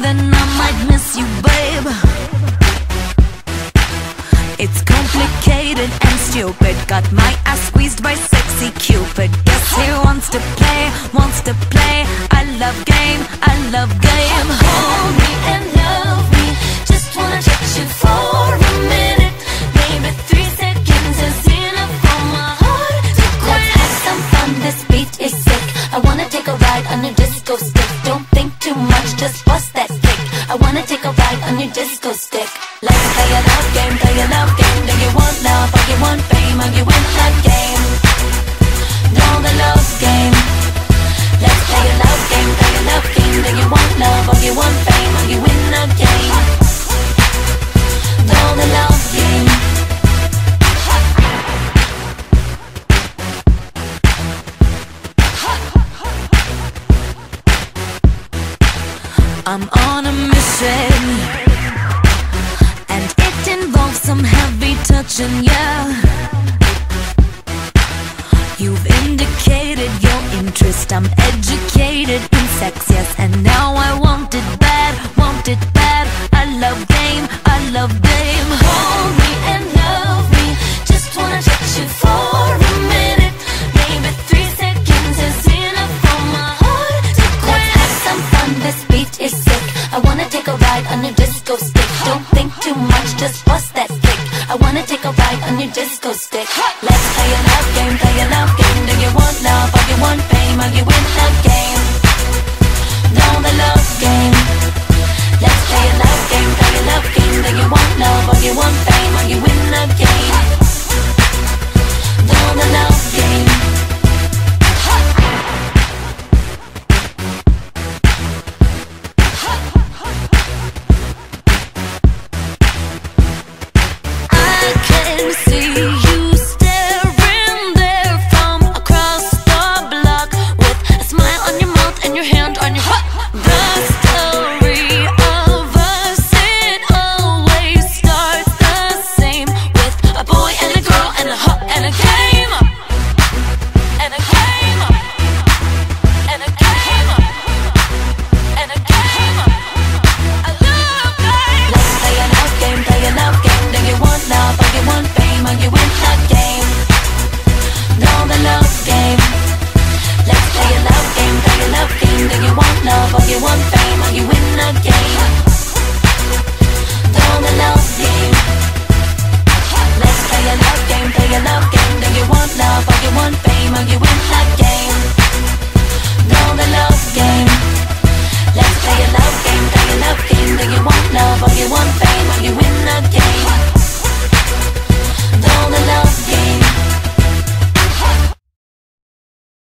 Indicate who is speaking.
Speaker 1: then I might miss you, babe. It's complicated and stupid. Got my ass squeezed by sexy cupid. Guess he wants to play, wants to play? I love game, I love game. Hold me and love me. Just wanna touch you for a minute. Maybe three seconds is enough for my heart to quit. Let's have some fun, this beat is sick. I wanna take a ride on a disco stick. Don't think too much, just take on your disco stick. Let's play a love game, play a love game. Do you want love or you want fame? Are you in the game? Know the love game. Let's play a love game, play a love game. Do you want love or you want fame I'm on a mission. And it involves some heavy touching, yeah. You've indicated your interest. I'm educated in sex, yes. And now I want it bad, want it bad. I love game, I love game just bust that stick I wanna take a ride on your disco stick. Let's play a love game, play a love game. Do you want love? Or you want fame? Are you in the game? Know the love game. Let's play a love game, play a love game. Do you want love? Or you want fame?